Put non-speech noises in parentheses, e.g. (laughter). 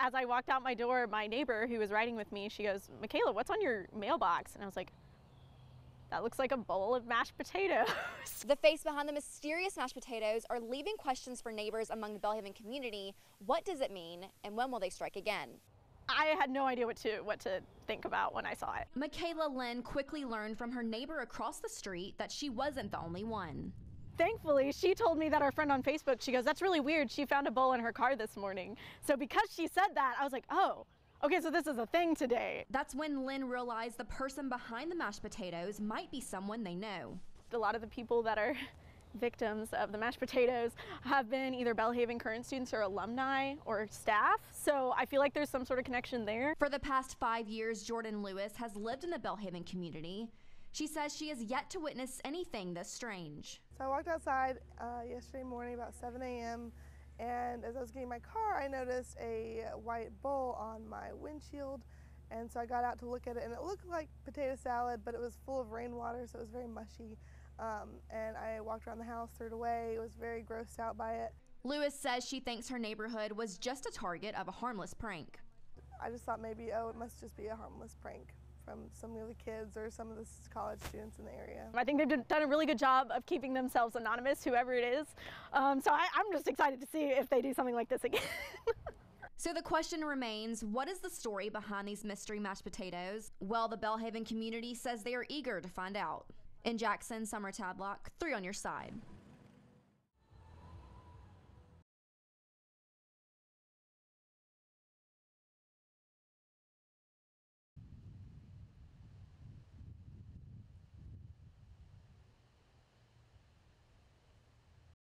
As I walked out my door, my neighbor who was riding with me, she goes, Michaela, what's on your mailbox? And I was like, that looks like a bowl of mashed potatoes. The face behind the mysterious mashed potatoes are leaving questions for neighbors among the Belhaven community. What does it mean, and when will they strike again? I had no idea what to what to think about when I saw it. Michaela Lynn quickly learned from her neighbor across the street that she wasn't the only one. Thankfully, she told me that our friend on Facebook, she goes, that's really weird. She found a bowl in her car this morning. So because she said that, I was like, oh, okay, so this is a thing today. That's when Lynn realized the person behind the mashed potatoes might be someone they know. A lot of the people that are victims of the mashed potatoes have been either Belhaven current students or alumni or staff. So I feel like there's some sort of connection there. For the past five years, Jordan Lewis has lived in the Belhaven community. She says she has yet to witness anything this strange. So I walked outside uh, yesterday morning about 7 a.m. and as I was getting my car, I noticed a white bowl on my windshield. And so I got out to look at it and it looked like potato salad, but it was full of rainwater, so it was very mushy. Um, and I walked around the house, threw it away, was very grossed out by it. Lewis says she thinks her neighborhood was just a target of a harmless prank. I just thought maybe, oh, it must just be a harmless prank from some of the kids or some of the college students in the area. I think they've done a really good job of keeping themselves anonymous, whoever it is. Um, so I, I'm just excited to see if they do something like this again. (laughs) So the question remains, what is the story behind these mystery mashed potatoes? Well, the Belhaven community says they are eager to find out. In Jackson, Summer Tadlock, three on your side.